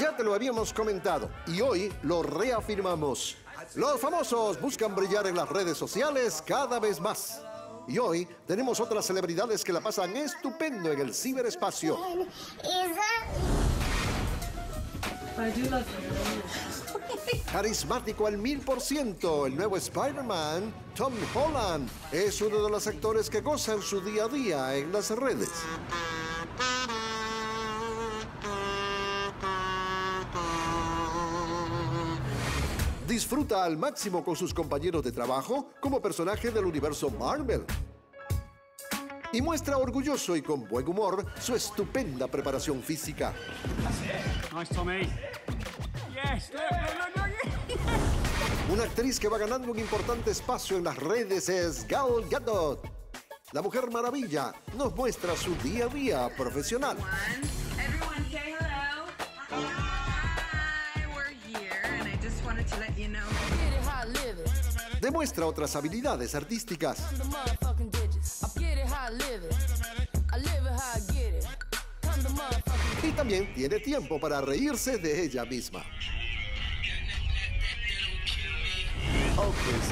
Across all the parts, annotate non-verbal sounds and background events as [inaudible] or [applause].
Ya te lo habíamos comentado y hoy lo reafirmamos. Los famosos buscan brillar en las redes sociales cada vez más. Y hoy tenemos otras celebridades que la pasan estupendo en el ciberespacio. Carismático al mil por ciento, el nuevo Spider-Man, Tom Holland, es uno de los actores que gozan su día a día en las redes. Disfruta al máximo con sus compañeros de trabajo como personaje del universo Marvel. Y muestra orgulloso y con buen humor su estupenda preparación física. Nice, Tommy. Yes, look, look, look, look. Una actriz que va ganando un importante espacio en las redes es Gal Gadot. La Mujer Maravilla nos muestra su día a día profesional. Everyone say Demuestra otras habilidades artísticas. Y también tiene tiempo para reírse de ella misma.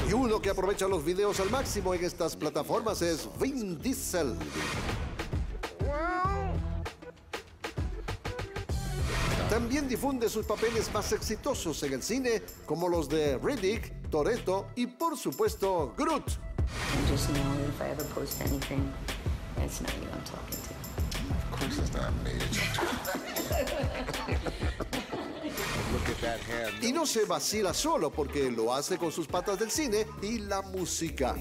Y uno que aprovecha los videos al máximo en estas plataformas es Vin Diesel. También difunde sus papeles más exitosos en el cine, como los de Riddick, Toretto y por supuesto Groot. And just know that if I ever post anything, it's not you I'm talking to. Of course it's not me. [laughs] Look at that hand. Y no se vacila solo porque lo hace con sus patas del cine y la música.